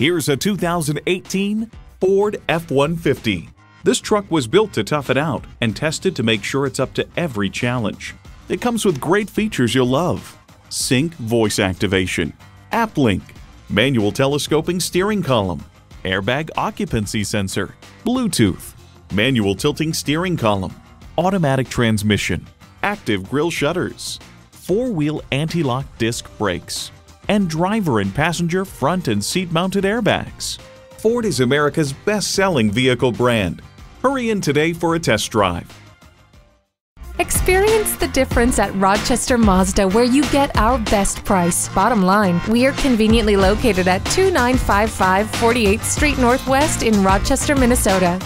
Here's a 2018 Ford F-150. This truck was built to tough it out and tested to make sure it's up to every challenge. It comes with great features you'll love. Sync voice activation, app link, manual telescoping steering column, airbag occupancy sensor, Bluetooth, manual tilting steering column, automatic transmission, active grille shutters, four-wheel anti-lock disc brakes, and driver and passenger front and seat-mounted airbags. Ford is America's best-selling vehicle brand. Hurry in today for a test drive. Experience the difference at Rochester Mazda where you get our best price. Bottom line, we are conveniently located at 2955 48th Street Northwest in Rochester, Minnesota.